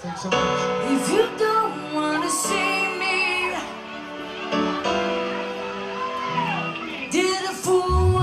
Thanks so much. If you don't want to see me, did a fool.